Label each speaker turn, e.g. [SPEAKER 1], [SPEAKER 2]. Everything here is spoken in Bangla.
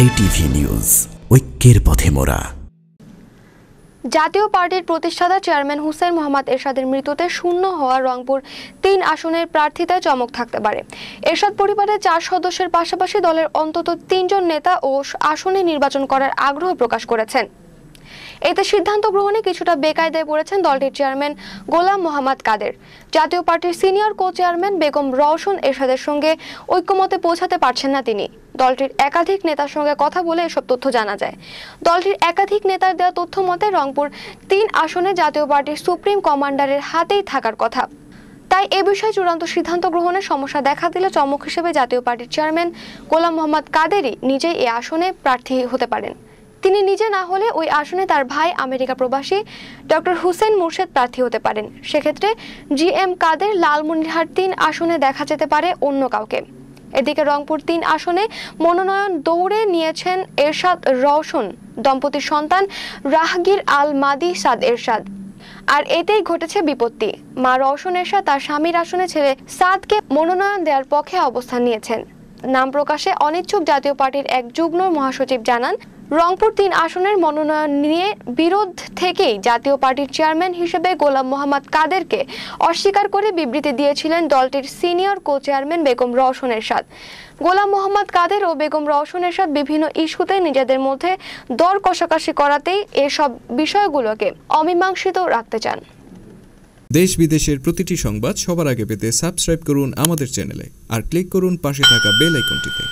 [SPEAKER 1] জেটিভি নিউজ, ঐক্যের পথে মোরা।
[SPEAKER 2] জাতীয় পার্টির প্রতিষ্ঠাতা চেয়ারম্যান হুসেন মোহাম্মদ এরশাদের মৃত্যুতে শূন্য হওয়া রংপুর তিন আসনের প্রার্থিতায় চমক থাকতে পারে। এরশাদ পরিবারের চার সদস্যের পাশাপাশি দলের অন্তত তিনজন নেতা ও আসনে নির্বাচন করার আগ্রহ প্রকাশ করেছেন। এতে সিদ্ধান্ত গ্রহণে কিছুটা বেকায়দায় পড়েছেন দলটির চেয়ারম্যান গোলাম মোহাম্মদ কাদের। জাতীয় পার্টির senior co chairman Begum Rowshan এরশাদের সঙ্গে ঐক্যমতে পৌঁছাতে পারছেন না তিনি। দলটির একাধিক নেতার সঙ্গে কথা বলে এসব তথ্য জানা যায়। দলটির একাধিক নেতার দেওয়া তথ্য মতে, রংপুর তিন আসনে জাতীয় পার্টির সুপ্রিম কমান্ডারের হাতেই থাকার কথা। তাই এ বিষয়ে চূড়ান্ত সিদ্ধান্ত গ্রহণের সমস্যা দেখা দিলে চমক হিসেবে জাতীয় পার্টির চেয়ারম্যান গোলাম মোহাম্মদ কাদেরই নিজেই এ আসনে প্রার্থী হতে পারেন। তিনি নিজে না হলে ওই আসনে তার ভাই আমেরিকা প্রবাসী ডক্টর হুসেন মুর্শেদ প্রার্থী হতে পারেন। সেক্ষেত্রে জি এম কাদের লালমনিরহাট তিন আসনে দেখা যেতে পারে অন্য কাউকে। এদিকে রংপুর তিন আসনে মনোনয়ন দৌড়ে নিয়েছেন এরশাদ রওশন, দম্পতির সন্তান রাহগীর আল মাদি সাদ এরশাদ। আর এতেই ঘটেছে বিপত্তি। মা রওশন এরশাদ তার স্বামীর আসনে ছেলে সাদকে মনোনয়ন দেওয়ার পক্ষে অবস্থান নিয়েছেন। নাম প্রকাশে অনিচ্ছুক জাতীয় পার্টির এক যুগ্ম মহাসচিব জানান, রংপুর তিন আসনের মনোনয়ন নিয়ে বিরোধ থেকেই জাতীয় পার্টির চেয়ারম্যান হিসেবে গোলাম মোহাম্মদ কাদেরকে অস্বীকার করে বিবৃতি দিয়েছিলেন দলটির senior co chairman Begum Rowshan Ershad Ghulam Muhammed Quader ও বেগম রওশন এরশাদ বিভিন্ন ইস্যুতে নিজেদের মধ্যে দর কষাকষি করাতেই এসব বিষয়গুলোকে অমীমাংসিত রাখতে চান।
[SPEAKER 3] দেশ বিদেশের প্রতিটি সংবাদ সবার আগে পেতে সাবস্ক্রাইব করুন আমাদের চ্যানেলে আর ক্লিক করুন পাশে থাকা বেল আইকনটিতে।